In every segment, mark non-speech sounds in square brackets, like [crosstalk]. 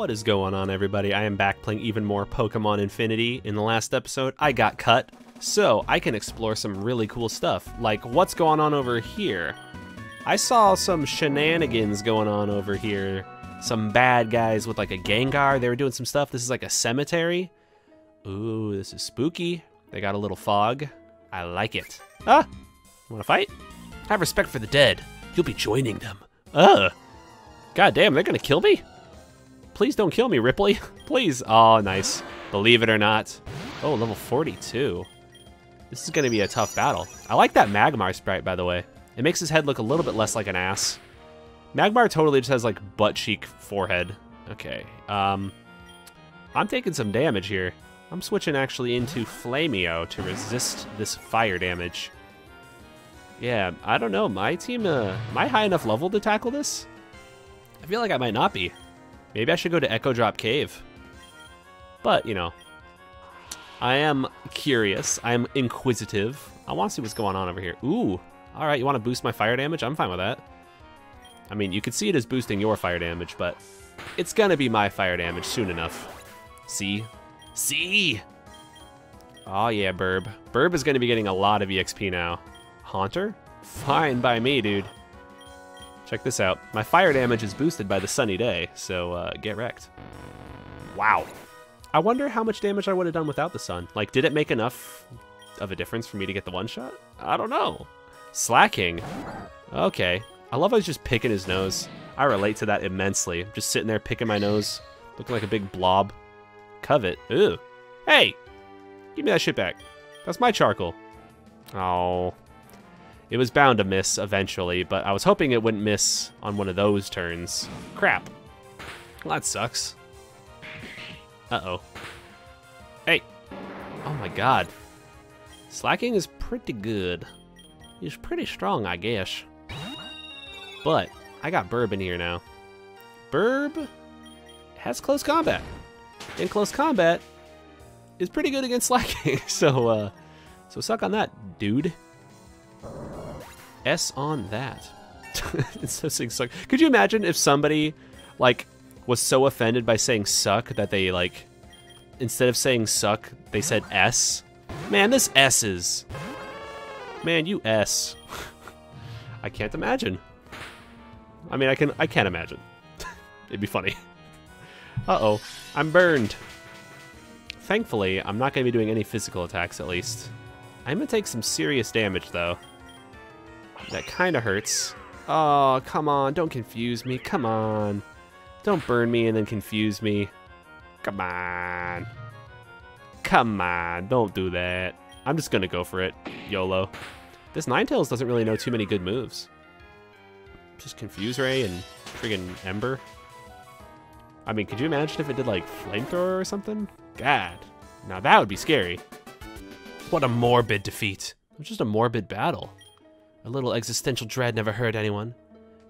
What is going on, everybody? I am back playing even more Pokemon Infinity. In the last episode, I got cut, so I can explore some really cool stuff. Like, what's going on over here? I saw some shenanigans going on over here. Some bad guys with like a Gengar. They were doing some stuff. This is like a cemetery. Ooh, this is spooky. They got a little fog. I like it. Ah! Wanna fight? Have respect for the dead. You'll be joining them. Ugh. God damn, they're gonna kill me? Please don't kill me, Ripley. [laughs] Please. Oh, nice. Believe it or not. Oh, level 42. This is going to be a tough battle. I like that Magmar sprite, by the way. It makes his head look a little bit less like an ass. Magmar totally just has, like, butt cheek forehead. Okay. Um, I'm taking some damage here. I'm switching actually into Flameo to resist this fire damage. Yeah, I don't know. My team, uh, am I high enough level to tackle this? I feel like I might not be. Maybe I should go to Echo Drop Cave. But, you know, I am curious. I am inquisitive. I want to see what's going on over here. Ooh, all right, you want to boost my fire damage? I'm fine with that. I mean, you could see it as boosting your fire damage, but it's gonna be my fire damage soon enough. See? See? Oh yeah, Burb. Burb is gonna be getting a lot of EXP now. Haunter? Fine by me, dude. Check this out. My fire damage is boosted by the sunny day, so uh, get wrecked. Wow. I wonder how much damage I would have done without the sun. Like, did it make enough of a difference for me to get the one shot? I don't know. Slaking. Okay. I love how he's just picking his nose. I relate to that immensely. I'm just sitting there picking my nose, looking like a big blob. Covet. Ooh. Hey! Give me that shit back. That's my charcoal. Oh, it was bound to miss eventually, but I was hoping it wouldn't miss on one of those turns. Crap. Well, that sucks. Uh-oh. Hey. Oh my god. Slaking is pretty good. He's pretty strong, I guess. But, I got Burb in here now. Burb has close combat. And close combat is pretty good against Slaking, [laughs] so, uh, so suck on that, dude. S on that. [laughs] it's so saying suck. Could you imagine if somebody like was so offended by saying suck that they like instead of saying suck they said S? Man, this S is. Man, you S. [laughs] I can't imagine. I mean, I can I can't imagine. [laughs] It'd be funny. Uh-oh, I'm burned. Thankfully, I'm not going to be doing any physical attacks at least. I'm going to take some serious damage though. That kind of hurts. Oh, come on. Don't confuse me. Come on. Don't burn me and then confuse me. Come on. Come on. Don't do that. I'm just going to go for it. YOLO. This Ninetales doesn't really know too many good moves. Just Confuse Ray and friggin' Ember. I mean, could you imagine if it did like Flamethrower or something? God. Now that would be scary. What a morbid defeat. It was just a morbid battle. A little existential dread never hurt anyone.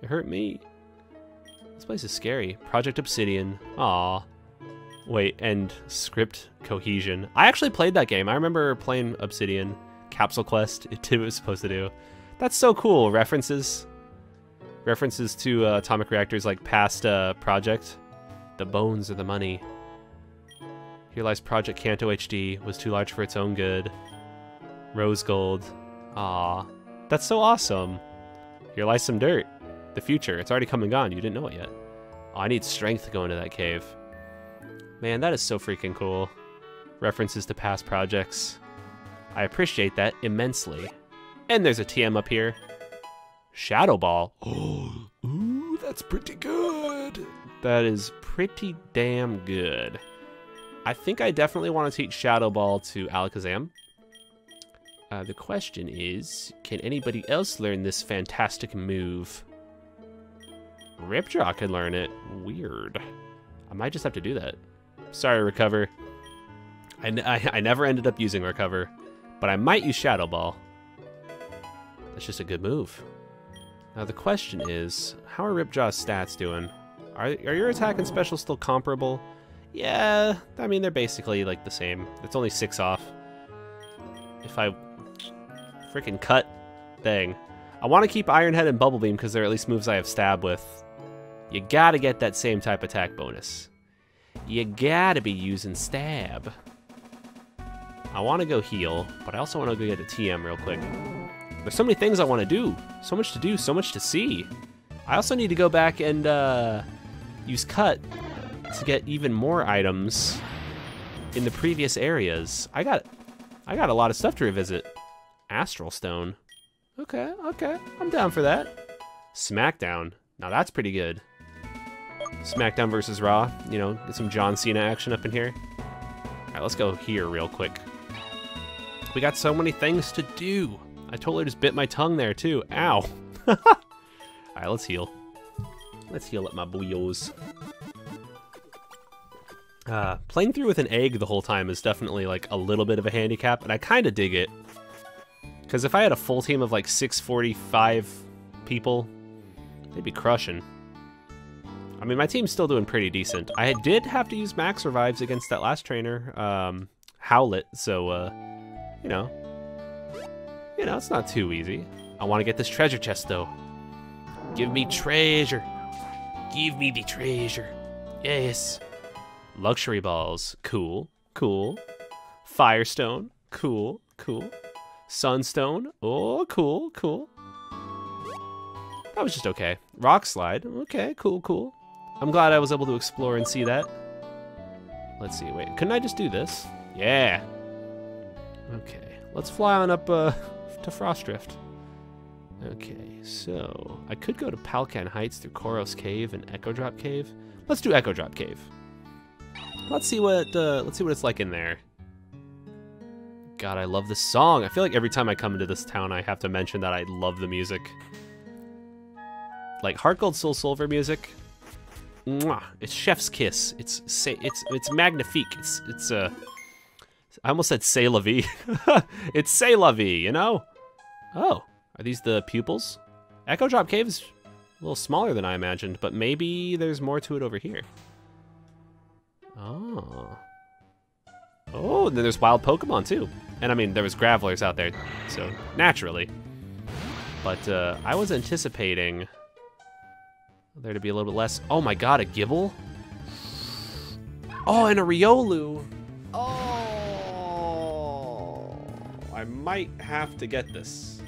It hurt me. This place is scary. Project Obsidian. Aw. Wait, and script cohesion. I actually played that game. I remember playing Obsidian. Capsule Quest. [laughs] It did what it was supposed to do. That's so cool. References. References to uh, Atomic Reactor's like past uh, project. The bones are the money. Here lies Project Kanto HD. Was too large for its own good. Rose Gold. Ah. That's so awesome. Here lies some dirt. The future. It's already come and gone. You didn't know it yet. Oh, I need strength to go into that cave. Man, that is so freaking cool. References to past projects. I appreciate that immensely. And there's a TM up here. Shadow Ball. Oh, [gasps] ooh, that's pretty good. That is pretty damn good. I think I definitely want to teach Shadow Ball to Alakazam. Uh, the question is, can anybody else learn this fantastic move? Ripjaw can learn it. Weird. I might just have to do that. Sorry, Recover. I, I, I never ended up using Recover, but I might use Shadow Ball. That's just a good move. Now the question is, how are Ripjaw's stats doing? Are, are your attack and special still comparable? Yeah, I mean, they're basically like the same. It's only six off. If I freaking cut thing. I want to keep Iron Head and Bubble Beam because they're at least moves I have stab with. You gotta get that same type attack bonus. You gotta be using stab. I want to go heal, but I also want to go get a TM real quick. There's so many things I want to do. So much to do, so much to see. I also need to go back and uh, use cut to get even more items in the previous areas. I got I got a lot of stuff to revisit. Astral Stone. Okay, okay. I'm down for that. SmackDown. Now that's pretty good. SmackDown versus Raw. You know, get some John Cena action up in here. All right, let's go here real quick. We got so many things to do. I totally just bit my tongue there too. Ow. [laughs] All right, let's heal. Let's heal up my boyos. Uh, playing through with an egg the whole time is definitely like a little bit of a handicap, and I kind of dig it. Because if I had a full team of like 645 people, they'd be crushing. I mean, my team's still doing pretty decent. I did have to use max revives against that last trainer, um, Howlet, so, uh, you know, you know, it's not too easy. I want to get this treasure chest, though. Give me treasure. Give me the treasure. Yes. Luxury balls. Cool. Cool. Firestone. Cool. Cool. Sunstone. Oh, cool. Cool. That was just okay. Rock slide. Okay, cool, cool. I'm glad I was able to explore and see that. Let's see, wait, couldn't I just do this? Yeah. Okay, let's fly on up uh, [laughs] to Frostdrift. Okay, so I could go to Palkan Heights through Koros Cave and Echo Drop Cave. Let's do Echo Drop Cave. Let's see what uh, let's see what it's like in there. God, I love this song. I feel like every time I come into this town, I have to mention that I love the music. Like Heart Gold Soul Silver music, Mwah. It's chef's kiss. It's say it's it's magnifique. It's it's uh I almost said say la vie. [laughs] it's say la vie, you know? Oh, are these the pupils? Echo Drop Cave's a little smaller than I imagined, but maybe there's more to it over here. Oh. Oh, then there's wild Pokemon too. And I mean, there was Gravelers out there, so naturally. But uh, I was anticipating there to be a little bit less. Oh my god, a Gible? Oh, and a Riolu. Oh, I might have to get this.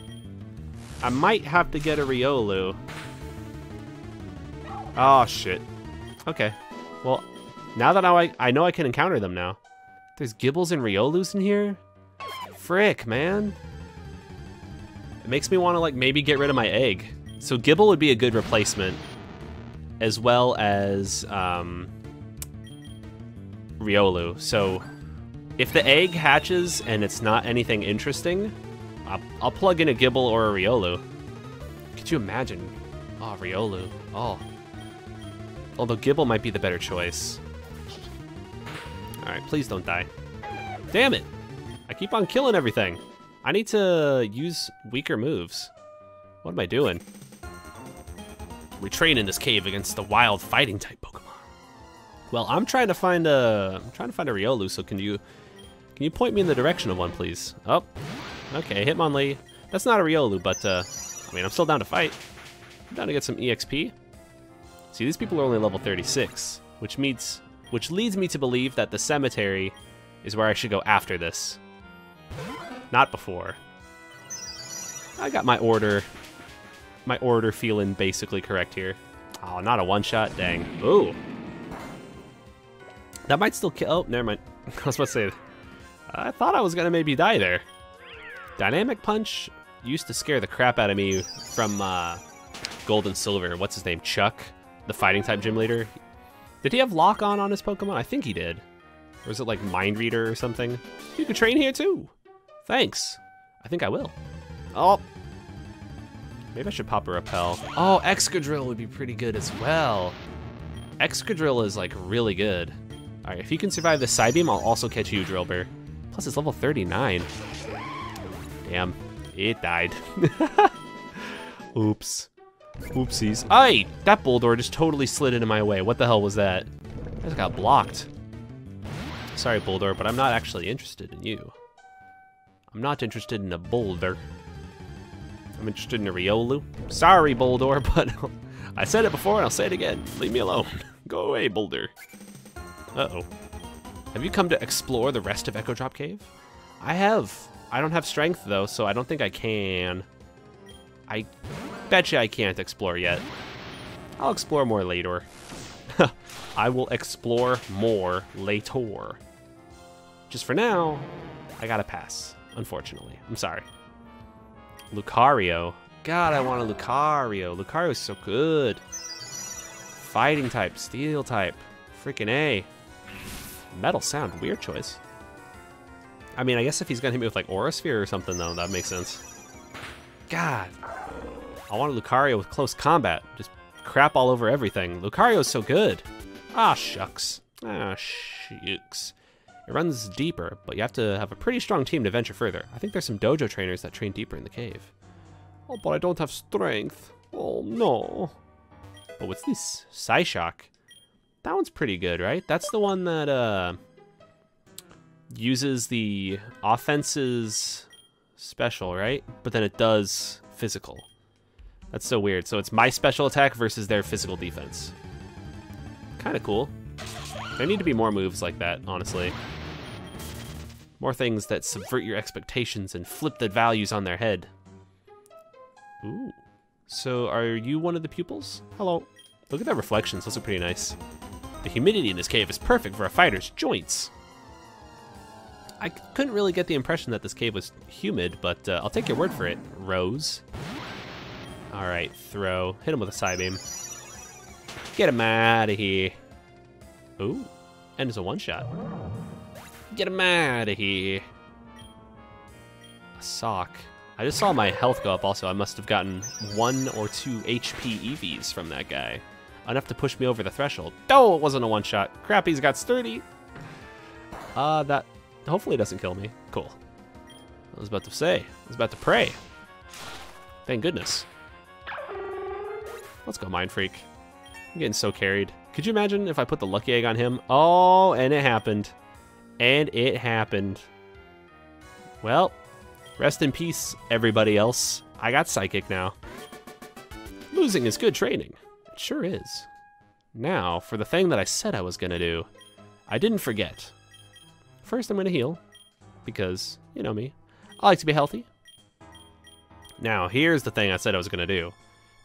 I might have to get a Riolu. Oh, shit. Okay. Well, now that I, I know I can encounter them now. There's Gibles and Riolus in here? Frick, man. It makes me want to, like, maybe get rid of my egg. So Gible would be a good replacement as well as um, Riolu. So if the egg hatches and it's not anything interesting, I'll, I'll plug in a Gible or a Riolu. Could you imagine? Oh, Riolu. Oh. Although Gible might be the better choice. Alright, please don't die. Damn it! I keep on killing everything. I need to use weaker moves. What am I doing? We train in this cave against the wild fighting type Pokemon. Well, I'm trying to find a I'm trying to find a Riolu, so can you can you point me in the direction of one, please? Oh, okay, Hitmonlee. That's not a Riolu, but uh, I mean, I'm still down to fight. I'm down to get some EXP. See, these people are only level 36, which means which leads me to believe that the cemetery is where I should go after this. Not before. I got my order my order feeling basically correct here. Oh, not a one-shot? Dang. Ooh. That might still kill... Oh, never mind. [laughs] I was about to say... I thought I was to maybe die there. Dynamic Punch used to scare the crap out of me from uh, Gold and Silver. What's his name? Chuck? The fighting type gym leader? Did he have lock on on his Pokemon? I think he did. Or is it like Mind Reader or something? You can train here too. Thanks. I think I will. Oh, Maybe I should pop a repel. Oh, Excadrill would be pretty good as well. Excadrill is like really good. All right, if you can survive the Psybeam, I'll also catch you, Drillbur. Plus it's level 39. Damn, it died. [laughs] Oops. Oopsies. Ay! That Boldore just totally slid into my way. What the hell was that? I just got blocked. Sorry, Boldore, but I'm not actually interested in you. I'm not interested in a boulder. I'm interested in a Riolu. Sorry, Boldore, [laughs] but I said it before and I'll say it again. Leave me alone. [laughs] Go away, Boulder. Uh-oh. Have you come to explore the rest of Echo Drop Cave? I have. I don't have strength, though, so I don't think I can. I bet you I can't explore yet. I'll explore more later. [laughs] I will explore more later. Just for now, I gotta pass, unfortunately. I'm sorry. Lucario. God, I want a Lucario. Lucario is so good. Fighting type, steel type. Freaking A. Metal sound, weird choice. I mean, I guess if he's gonna hit me with like Aura Sphere or something though, that makes sense. God. I want Lucario with close combat. Just crap all over everything. Lucario's so good. Ah, shucks. Ah, shucks. It runs deeper, but you have to have a pretty strong team to venture further. I think there's some dojo trainers that train deeper in the cave. Oh, but I don't have strength. Oh, no. But what's this? Psyshock. That one's pretty good, right? That's the one that uh, uses the offense's special, right? But then it does physical. That's so weird. So it's my special attack versus their physical defense. Kind of cool. There need to be more moves like that, honestly. More things that subvert your expectations and flip the values on their head. Ooh. So are you one of the pupils? Hello. Look at that reflections. Those are pretty nice. The humidity in this cave is perfect for a fighter's joints. I couldn't really get the impression that this cave was humid, but uh, I'll take your word for it, Rose. All right, throw. Hit him with a Psybeam. Get him out of here. Ooh, and it's a one-shot. Get him out of here. A Sawk. I just saw my health go up also. I must have gotten one or two HP EVs from that guy. Enough to push me over the threshold. Oh, it wasn't a one-shot. Crap, he's got sturdy. Uh, that hopefully doesn't kill me. Cool. I was about to say. I was about to pray. Thank goodness. Let's go, Mind Freak. I'm getting so carried. Could you imagine if I put the Lucky Egg on him? Oh, and it happened. And it happened. Well, rest in peace, everybody else. I got Psychic now. Losing is good training. It sure is. Now, for the thing that I said I was to do. I didn't forget. First, I'm to heal. Because, you know me. I like to be healthy. Now, here's the thing I said I was to do.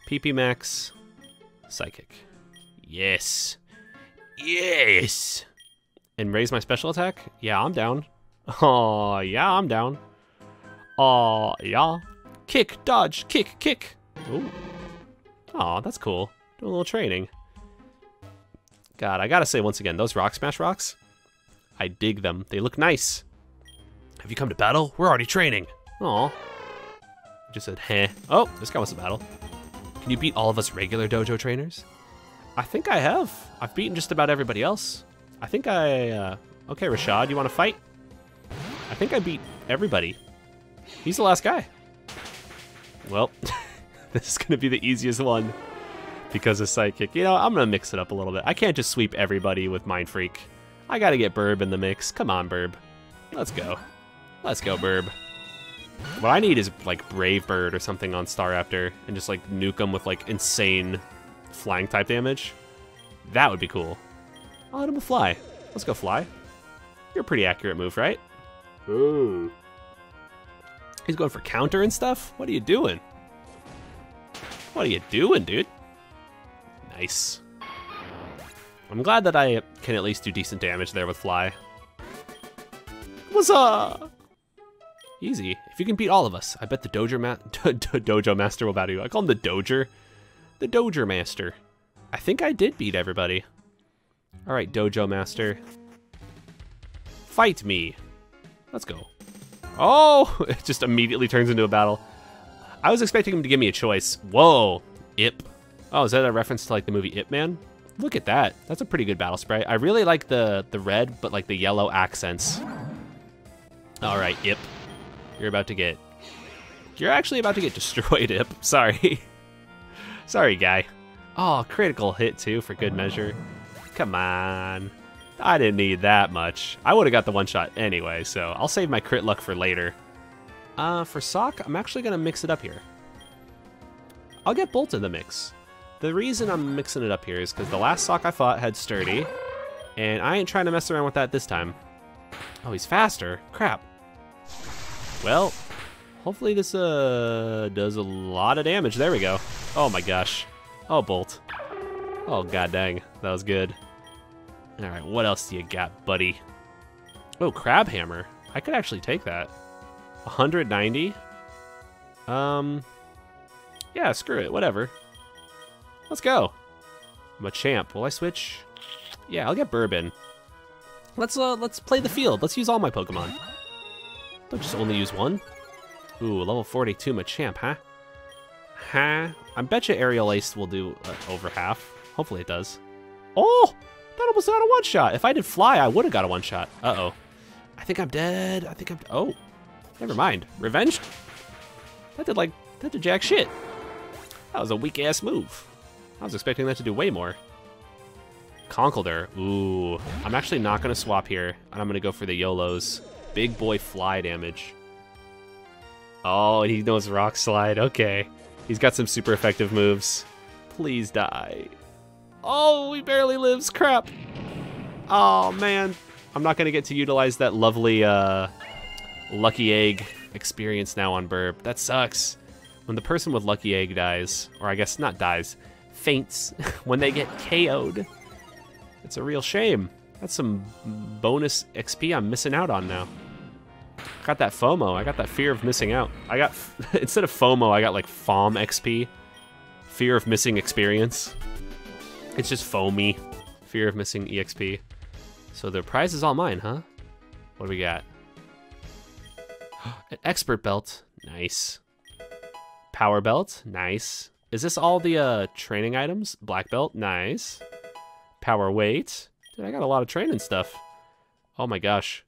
PP Max, Psychic. Yes. Yes! And raise my special attack? Yeah, I'm down. Oh, yeah, I'm down. Oh, yeah. Kick, dodge, kick, kick. Ooh. Oh, that's cool. Doing a little training. God, I gotta say once again, those Rock Smash rocks, I dig them. They look nice. Have you come to battle? We're already training. Aw. Just said, heh. Oh, this guy wants to battle. Can you beat all of us regular dojo trainers? I think I have. I've beaten just about everybody else. I think I, uh, okay, Rashad, you want to fight? I think I beat everybody. He's the last guy. Well, [laughs] this is going to be the easiest one because of Psychic. You know, I'm going to mix it up a little bit. I can't just sweep everybody with Mind Freak. I got to get Burb in the mix. Come on, Burb. Let's go. Let's go, Burb. What I need is like Brave Bird or something on Staraptor and just like nuke him with like insane flying type damage. That would be cool. I'll let him fly. Let's go fly. You're a pretty accurate move, right? Ooh. He's going for counter and stuff? What are you doing? What are you doing, dude? Nice. I'm glad that I can at least do decent damage there with fly. What's up? Easy. If you can beat all of us, I bet the Dojo, ma [laughs] Dojo Master will battle you. I call him the Doger. The Doger Master. I think I did beat everybody. All right, Dojo Master. Fight me. Let's go. Oh, [laughs] it just immediately turns into a battle. I was expecting him to give me a choice. Whoa, Ip. Oh, is that a reference to like the movie Ip Man? Look at that. That's a pretty good battle spray. I really like the, the red, but like the yellow accents. All right, Ip. You're about to get... You're actually about to get [laughs] destroyed, Ip. Sorry. [laughs] Sorry, guy. Oh, critical hit, too, for good measure. Come on. I didn't need that much. I would have got the one shot anyway, so I'll save my crit luck for later. Uh, for Sawk, I'm actually going to mix it up here. I'll get Bolt in the mix. The reason I'm mixing it up here is because the last Sawk I fought had Sturdy, And I ain't trying to mess around with that this time. Oh, he's faster. Crap. Well, hopefully this uh does a lot of damage. There we go. Oh my gosh. Oh, Bolt. Oh, god dang. That was good. All right, what else do you got, buddy? Oh, Crab Hammer. I could actually take that. 190? Um, yeah, screw it, whatever. Let's go. Machamp. Will I switch? Yeah, I'll get Bourbon. Let's uh, let's play the field. Let's use all my Pokemon. Don't just only use one. Ooh, level 42 Machamp, huh? Huh? I bet you Aerial Ace will do uh, over half. Hopefully it does. Oh! That almost got a one-shot. If I did Fly, I would have got a one-shot. Uh-oh. I think I'm dead. I think I'm... Oh. Never mind. Revenge? That did, like... That did jack shit. That was a weak-ass move. I was expecting that to do way more. Conkeldurr. Ooh. I'm actually not going to swap here, and I'm going to go for the YOLOs. Big boy fly damage. Oh, he knows Rock Slide. Okay. He's got some super effective moves. Please die. Oh, he barely lives. Crap. Oh, man. I'm not going to get to utilize that lovely uh, Lucky Egg experience now on Burb. That sucks. When the person with Lucky Egg dies, or I guess not dies, faints [laughs] when they get KO'd. It's a real shame. That's some bonus XP I'm missing out on now. Got that FOMO. I got that fear of missing out. I got, [laughs] instead of FOMO, I got like FOM XP. Fear of missing experience. It's just foamy. Fear of missing EXP. So the prize is all mine, huh? What do we got? [gasps] An expert belt. Nice. Power belt. Nice. Is this all the uh, training items? Black belt. Nice. Power weight. Dude, I got a lot of training stuff. Oh my gosh.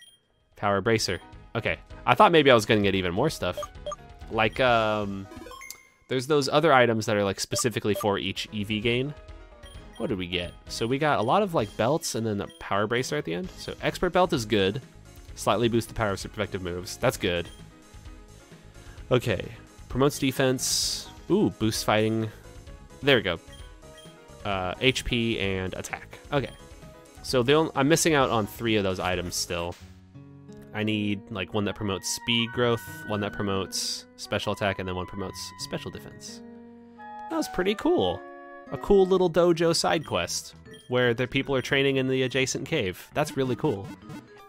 Power bracer. Okay. I thought maybe I was to get even more stuff. Like, um... There's those other items that are, like, specifically for each EV gain. What did we get? So we got a lot of, like, belts and then a power bracer at the end. So expert belt is good. Slightly boost the power of super effective moves. That's good. Okay. Promotes defense. Ooh, boost fighting. There we go. Uh, HP and attack. Okay. So only, I'm missing out on three of those items still. I need like one that promotes speed growth, one that promotes special attack, and then one promotes special defense. That was pretty cool. A cool little dojo side quest where the people are training in the adjacent cave. That's really cool.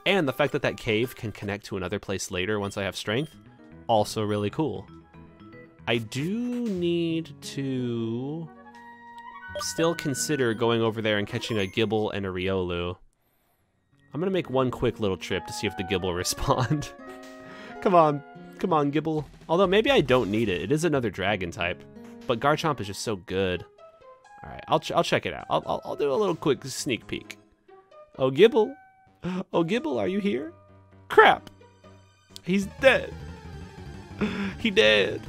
And the fact that that cave can connect to another place later once I have strength, also really cool. I do need to still consider going over there and catching a Gible and a Riolu. I'm gonna make one quick little trip to see if the Gible respond. [laughs] come on, come on, Gible. Although maybe I don't need it. It is another dragon type, but Garchomp is just so good. All right, I'll ch I'll check it out. I'll, I'll I'll do a little quick sneak peek. Oh Gible, [gasps] oh Gible, are you here? Crap, he's dead. [laughs] he dead.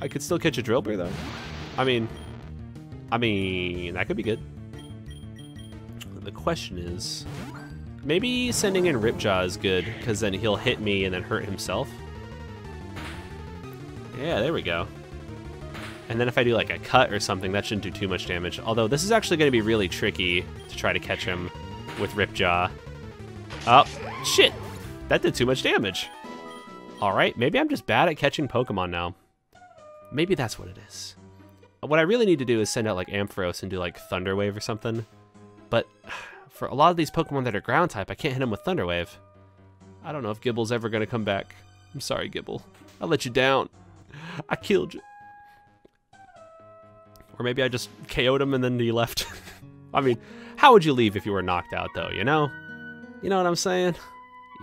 I could still catch a Drillbur though. I mean, I mean that could be good. The question is, maybe sending in Ripjaw is good, because then he'll hit me and then hurt himself. Yeah, there we go. And then if I do like a cut or something, that shouldn't do too much damage. Although this is actually going to be really tricky to try to catch him with Ripjaw. Oh, shit! That did too much damage. Alright, maybe I'm just bad at catching Pokemon now. Maybe that's what it is. What I really need to do is send out like Ampharos and do like Thunder Wave or something. But for a lot of these Pokemon that are ground type, I can't hit them with Thunder Wave. I don't know if Gible's ever going to come back. I'm sorry, Gible. I let you down. I killed you. Or maybe I just KO'd him and then he left. [laughs] I mean, how would you leave if you were knocked out, though, you know? You know what I'm saying?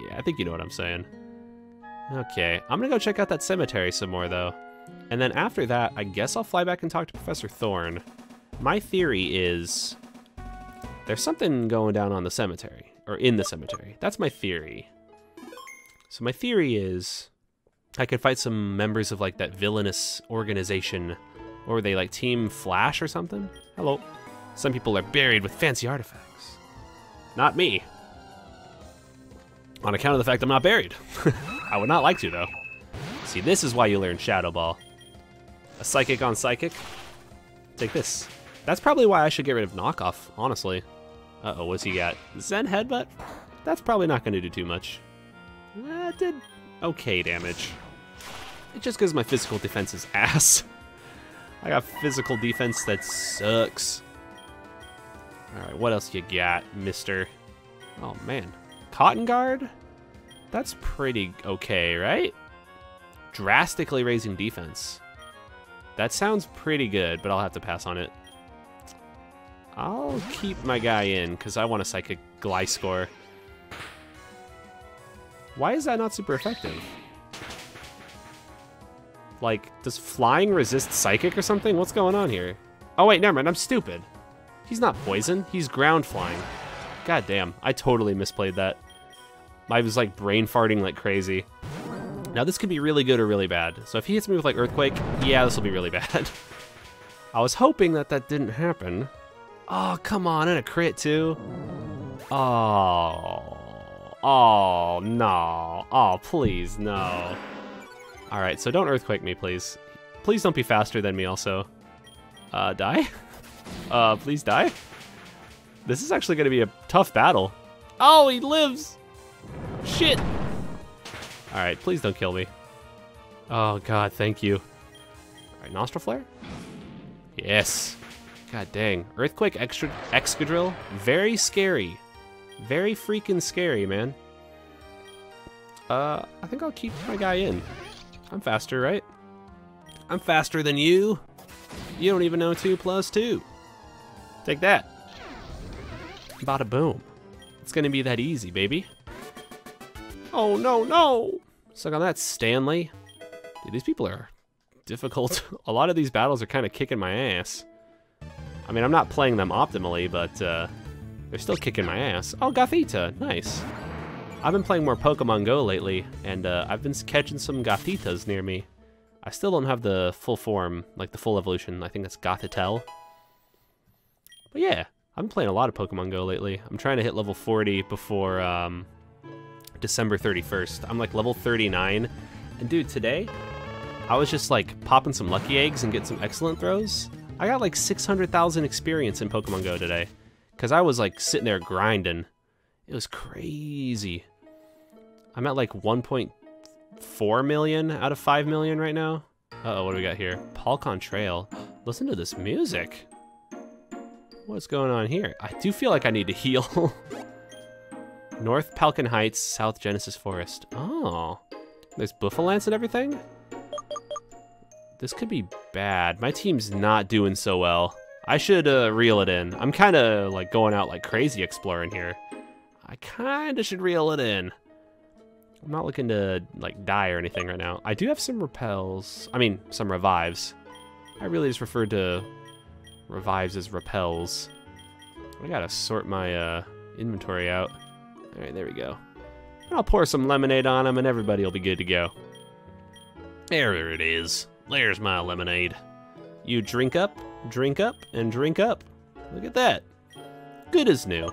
Yeah, I think you know what I'm saying. Okay, I'm gonna go check out that cemetery some more, though. And then after that, I guess I'll fly back and talk to Professor Thorn. My theory is there's something going down on the cemetery, or in the cemetery. That's my theory. So my theory is I could fight some members of like that villainous organization, or were they like Team Flash or something? Hello. Some people are buried with fancy artifacts. Not me. On account of the fact I'm not buried. [laughs] I would not like to though. See, this is why you learn Shadow Ball. A Psychic on Psychic? Take this. That's probably why I should get rid of Knockoff, honestly. Uh-oh, what's he got? Zen Headbutt? That's probably not going to do too much. That did okay damage. It's just because my physical defense is ass. I got physical defense that sucks. Alright, what else you got, mister? Oh, man. Cotton Guard? That's pretty okay, right? Drastically raising defense. That sounds pretty good, but I'll have to pass on it. I'll keep my guy in, because I want a Psychic Gliscor. Why is that not super effective? Like, does flying resist Psychic or something? What's going on here? Oh wait, never mind, I'm stupid. He's not poison, he's ground flying. God damn, I totally misplayed that. I was like brain farting like crazy. Now this could be really good or really bad. So if he hits me with like Earthquake, yeah, this will be really [laughs] bad. I was hoping that that didn't happen. Oh, come on, and a crit too. Oh, oh, no. Oh, please, no. All right, so don't Earthquake me, please. Please don't be faster than me also. Uh, die? [laughs] Uh, please die? This is actually gonna be a tough battle. Oh, he lives! Shit! Alright, please don't kill me. Oh god, thank you. Alright, Nostril Flare? Yes. God dang. Earthquake extra Excadrill? Very scary. Very freaking scary, man. Uh, I think I'll keep my guy in. I'm faster, right? I'm faster than you. You don't even know 2 plus 2. Take that. Bada boom. It's gonna be that easy, baby. Oh, no, no! Suck on that, Stanley. Dude, these people are difficult. [laughs] A lot of these battles are kind of kicking my ass. I mean, I'm not playing them optimally, but uh, they're still kicking my ass. Oh, Gothita, nice. I've been playing more Pokemon Go lately, and uh, I've been catching some Gothitas near me. I still don't have the full form, like the full evolution. I think that's Gothitelle. But yeah, I've been playing a lot of Pokemon Go lately. I'm trying to hit level 40 before um, December 31st. I'm like level 39. And dude, today, I was just like popping some lucky eggs and get some excellent throws. I got like 600,000 experience in Pokemon Go today. Because I was like sitting there grinding. It was crazy. I'm at like 1.4 million out of 5 million right now. Uh oh what do we got here? Palcon Trail. Listen to this music. What's going on here? I do feel like I need to heal. [laughs] North Palkin Heights, South Genesis Forest. Oh, there's Bouffalants and everything? This could be bad. My team's not doing so well. I should uh, reel it in. I'm kind of like going out like crazy exploring here. I kind of should reel it in. I'm not looking to like die or anything right now. I do have some repels. I mean, some revives. I really just referred to revives as repels. I gotta sort my uh, inventory out. All right, there we go. I'll pour some lemonade on them and everybody will be good to go. There it is. There's my lemonade. You drink up, drink up, and drink up. Look at that. Good as new.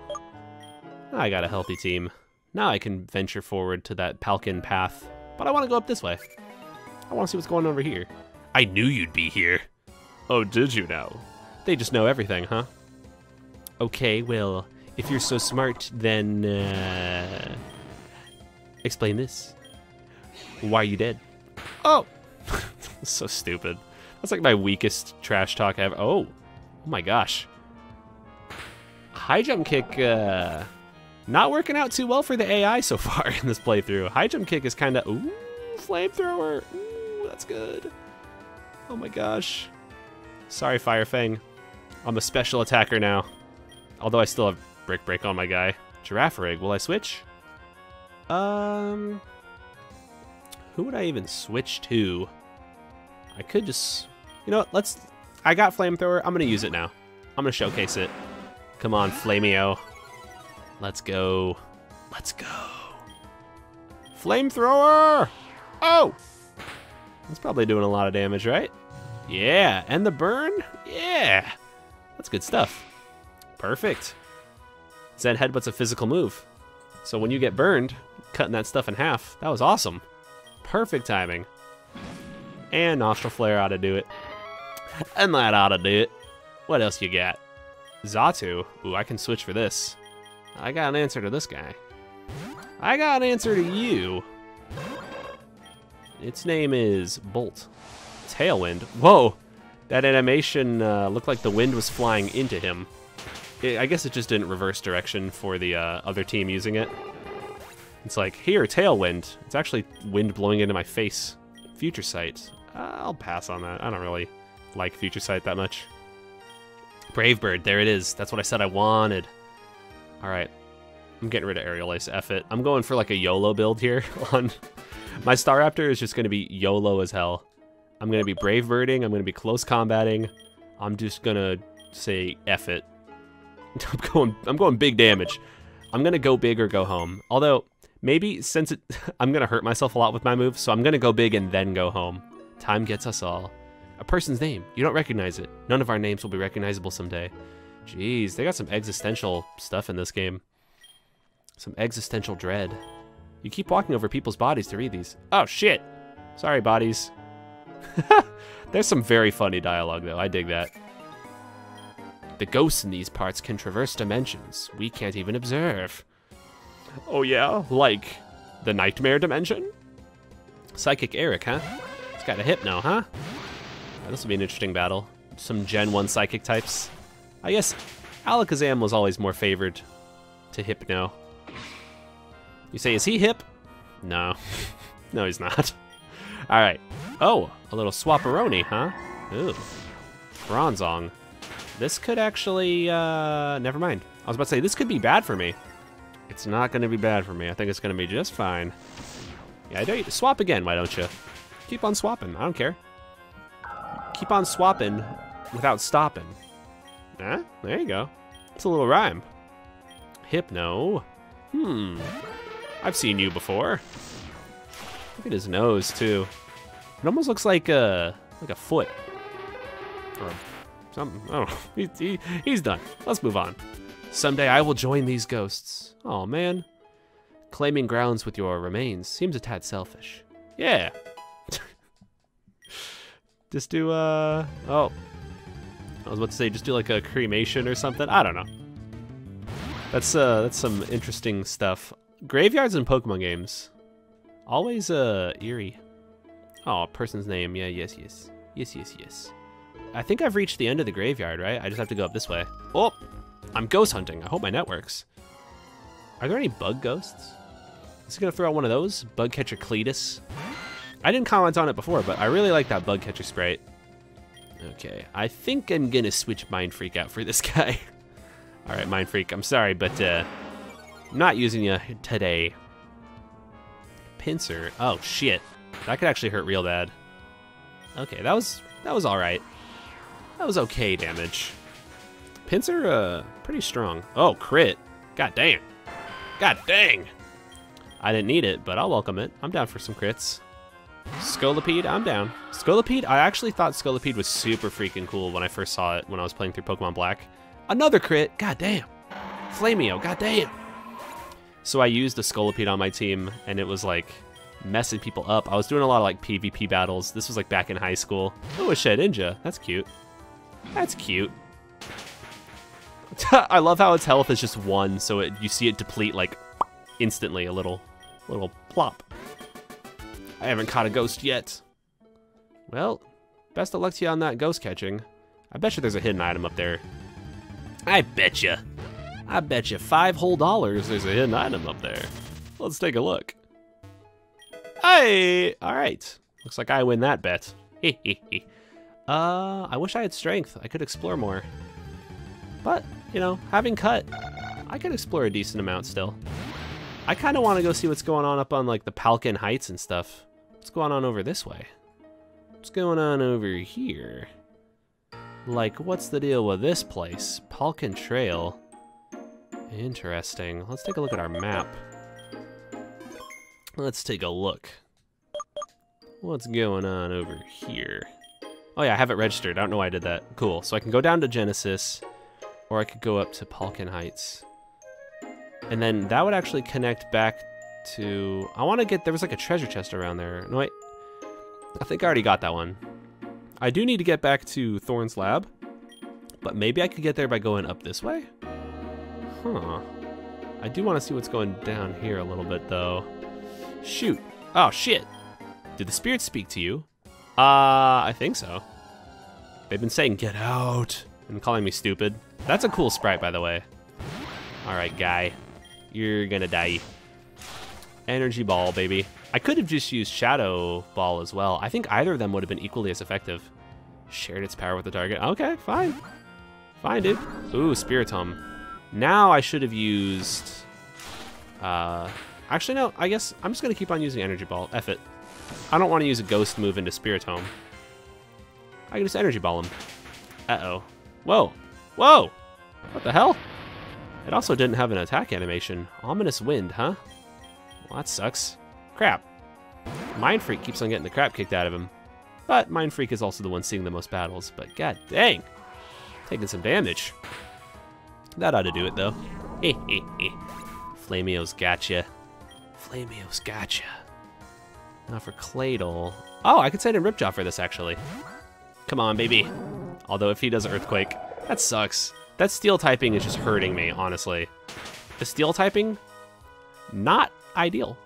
I got a healthy team. Now I can venture forward to that Palkin path. But I want to go up this way. I want to see what's going on over here. I knew you'd be here. Oh, did you now? They just know everything, huh? Okay, well, if you're so smart, then, uh... Explain this. Why are you dead? Oh! So stupid. That's like my weakest trash talk ever. Oh! Oh my gosh. High jump kick, uh... Not working out too well for the AI so [laughs] far in this playthrough. High jump kick is kind of... Ooh, flamethrower. Ooh, that's good. Oh my gosh. Sorry, Fire Fang. I'm a special attacker now. Although I still have Brick Break on my guy. Girafarig, will I switch? Um... Who would I even switch to? I could just... You know what, let's... I got Flamethrower, I'm gonna use it now. I'm gonna showcase it. Come on, Flameo. Let's go. Let's go. Flamethrower! Oh! That's probably doing a lot of damage, right? Yeah, and the burn? Yeah! That's good stuff. Perfect. Zen Headbutt's a physical move. So when you get burned, cutting that stuff in half, that was awesome. Perfect timing. And Nostril Flare ought to do it. And that ought to do it. What else you got? Xatu. Ooh, I can switch for this. I got an answer to this guy. I got an answer to you. Its name is Bolt. Tailwind. Whoa! That animation uh, looked like the wind was flying into him. I guess it just didn't reverse direction for the uh, other team using it. It's like, here, Tailwind. It's actually wind blowing into my face. Future Sight. I'll pass on that. I don't really like Future Sight that much. Brave Bird, there it is. That's what I said I wanted. Alright. I'm getting rid of Aerial Ace. F it. I'm going for like a YOLO build here [laughs] on... My Staraptor is just going to be YOLO as hell. I'm going to be Brave Birding. I'm going to be close combating. I'm just going to say F it. [laughs] I'm going, I'm going big damage. I'm going to go big or go home. Although, maybe since it, [laughs] I'm going to hurt myself a lot with my move, so I'm going to go big and then go home. Time gets us all. A person's name. You don't recognize it. None of our names will be recognizable someday. Jeez, they got some existential stuff in this game. Some existential dread. You keep walking over people's bodies to read these. Oh, shit! Sorry, bodies. [laughs] There's some very funny dialogue, though. I dig that. The ghosts in these parts can traverse dimensions we can't even observe. Oh yeah? Like the nightmare dimension? Psychic Eric, huh? Got a hypno, huh? this will be an interesting battle. Some Gen 1 psychic types. I guess Alakazam was always more favored to Hypno. You say, is he hip? No. [laughs] no, he's not. [laughs] Alright. Oh, a little Swapperoni, huh? Ooh. Bronzong. This could actually, uh, never mind. I was about to say, this could be bad for me. It's not to be bad for me. I think it's to be just fine. Yeah, I don't, swap again, why don't you? Keep on swapping. I don't care. Keep on swapping without stopping. Ah, there you go. It's a little rhyme. Hypno. Hmm. I've seen you before. Look at his nose, too. It almost looks like a, like a foot. Or something. I don't know. [laughs] He, he, he's done. Let's move on. Someday I will join these ghosts. Oh, man. Claiming grounds with your remains seems a tad selfish. Yeah. Just do, uh... Oh. I was about to say, just do like a cremation or something. I don't know. That's, uh, that's some interesting stuff. Graveyards in Pokemon games. Always, uh, eerie. Oh, person's name. Yeah, yes, yes. Yes, yes, yes. I think I've reached the end of the graveyard, right? I just have to go up this way. Oh, I'm ghost hunting. I hope my net works. Are there any bug ghosts? Is he gonna throw out one of those? Bug catcher Cletus? I didn't comment on it before, but I really like that bug catcher sprite. Okay, I think I'm gonna switch Mind Freak out for this [laughs] guy. All right, Mind Freak, I'm sorry, but uh, I'm not using you today. Pincer, oh shit. That could actually hurt real bad. Okay, that was that was all right. That was okay damage. Pincer, uh, pretty strong. Oh, crit. God damn. God dang. I didn't need it, but I'll welcome it. I'm down for some crits. Scolipede, I'm down. Scolipede, I actually thought Scolipede was super freaking cool when I first saw it when I was playing through Pokemon Black. Another crit, god damn. Flameo, god damn. So I used a Scolipede on my team, and it was like messing people up. I was doing a lot of like PvP battles. This was like back in high school. Oh, a Shedinja, that's cute. That's cute. [laughs] I love how its health is just one, so it, you see it deplete like instantly, a little, little plop. I haven't caught a ghost yet. Well, best of luck to you on that ghost catching. I bet you there's a hidden item up there. I bet you. I bet you five whole dollars there's a hidden item up there. Let's take a look. Hey! Alright. Looks like I win that bet. [laughs] uh, I wish I had strength. I could explore more. But, you know, having cut, I could explore a decent amount still. I kind of want to go see what's going on up on, like, the Palkin Heights and stuff. What's going on over this way? What's going on over here? Like, what's the deal with this place? Palkin Trail. Interesting. Let's take a look at our map. Let's take a look. What's going on over here? Oh yeah, I have it registered. I don't know why I did that. Cool. So I can go down to Genesis, or I could go up to Palkin Heights. And then that would actually connect back to... I want to get... There was like a treasure chest around there. No, wait. I think I already got that one. I do need to get back to Thorn's lab. But maybe I could get there by going up this way? Huh. I do want to see what's going down here a little bit, though. Shoot. Oh, shit. Did the spirits speak to you? Uh, I think so. They've been saying, get out, and calling me stupid. That's a cool sprite, by the way. All right, guy. You're gonna die. Energy ball, baby. I could have just used shadow ball as well. I think either of them would have been equally as effective. Shared its power with the target. Okay, fine. Fine, dude. Ooh, Spiritomb. Now I should have used... Uh, actually, no. I guess I'm just going to keep on using Energy Ball. F it. I don't want to use a Ghost move into Spiritomb. I can just Energy Ball him. Uh-oh. Whoa. Whoa! What the hell? It also didn't have an attack animation. Ominous Wind, huh? Well, that sucks. Crap. Mind Freak keeps on getting the crap kicked out of him. But Mind Freak is also the one seeing the most battles. But god dang. Taking some damage. That ought to do it, though. [laughs] Flamio's gotcha. Flamio's gotcha. Now for Claydol. Oh, I could send in Ripjaw for this, actually. Come on, baby. Although if he does Earthquake, that sucks. That steel typing is just hurting me, honestly. The steel typing, not ideal.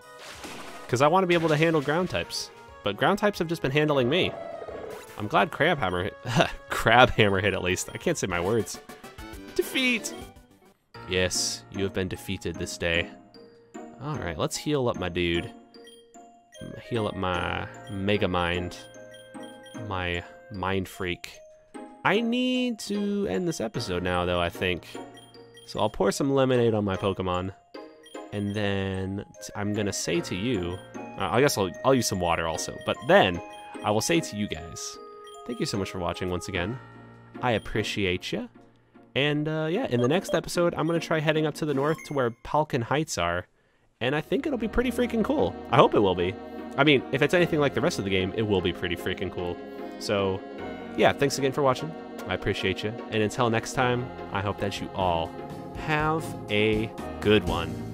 Because I want to be able to handle ground types. But ground types have just been handling me. I'm glad Crabhammer hit. [laughs] Crabhammer hit at least. I can't say my words. Defeat! Yes, you have been defeated this day. Alright, let's heal up my dude. Heal up my Mega Mind. My Mind Freak. I need to end this episode now, though, I think. So I'll pour some lemonade on my Pokemon. And then I'm going to say to you... Uh, I guess I'll, I'll use some water also. But then I will say to you guys... Thank you so much for watching once again. I appreciate you. And uh, yeah, in the next episode, I'm going to try heading up to the north to where Palkin Heights are. And I think it'll be pretty freaking cool. I hope it will be. I mean, if it's anything like the rest of the game, it will be pretty freaking cool. So, yeah, thanks again for watching. I appreciate you. And until next time, I hope that you all have a good one.